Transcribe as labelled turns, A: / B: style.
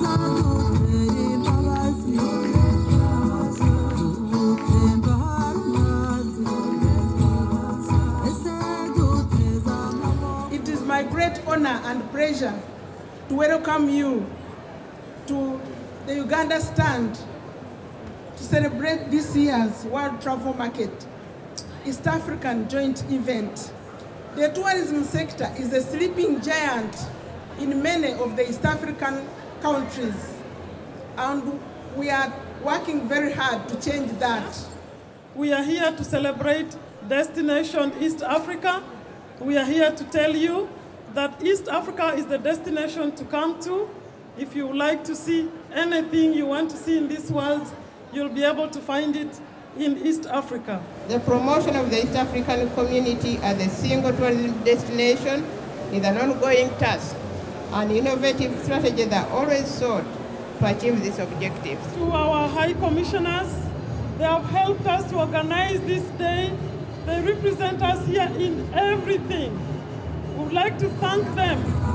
A: It is my great honor and pleasure to welcome you to the Uganda stand to celebrate this year's World Travel Market East African joint event. The tourism sector is a sleeping giant in many of the East African countries, and we are working very hard to change that.
B: We are here to celebrate Destination East Africa. We are here to tell you that East Africa is the destination to come to. If you would like to see anything you want to see in this world, you'll be able to find it in East Africa.
C: The promotion of the East African community as a single tourism destination is an ongoing task, and innovative strategy that always sought to achieve these objectives.
B: To our high commissioners, they have helped us to organize this day. They represent us here in everything. We would like to thank them.